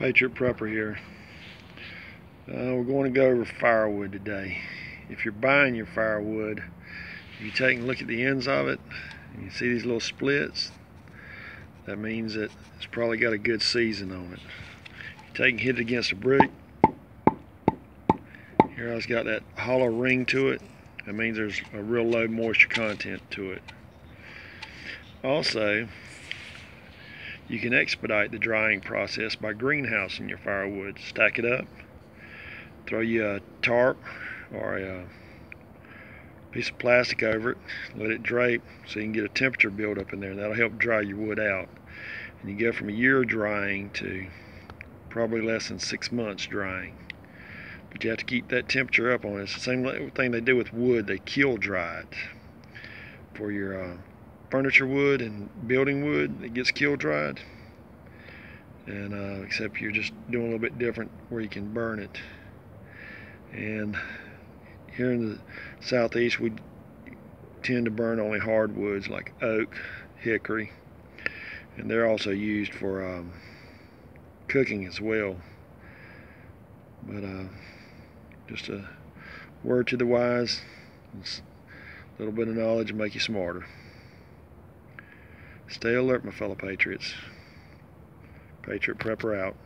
Patriot Prepper here. Uh, we're going to go over firewood today. If you're buying your firewood, you take a look at the ends of it, you see these little splits, that means that it's probably got a good season on it. You take and hit it against a brick, here it's got that hollow ring to it. That means there's a real low moisture content to it. Also, you can expedite the drying process by greenhousing your firewood. Stack it up, throw you a tarp or a piece of plastic over it, let it drape so you can get a temperature build up in there. That'll help dry your wood out. And you go from a year drying to probably less than six months drying. But you have to keep that temperature up on it. It's the same thing they do with wood. They kiln dry it for your uh, furniture wood and building wood that gets kiln dried. And uh, except you're just doing a little bit different where you can burn it. And here in the southeast we tend to burn only hardwoods like oak hickory. And they're also used for um, cooking as well. But uh, just a word to the wise a little bit of knowledge will make you smarter Stay alert, my fellow patriots. Patriot Prepper out.